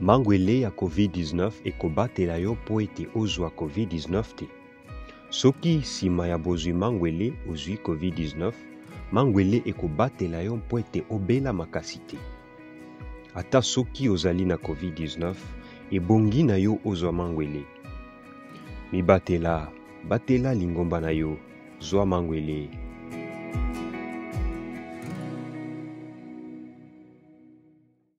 Mangwele ya COVID-19 ekobatela yo mpo ete ozwa COVID-19 te. Soki nsima ya bozwi mangwele ozwi COVID-19, mangwele ekobatela yo mpo ete obela makasi te. Ata soki ozali na COVID-19, ebongi na yo ozwa mangwele. Mibatela, batela lingomba na yo, zwa mangwele.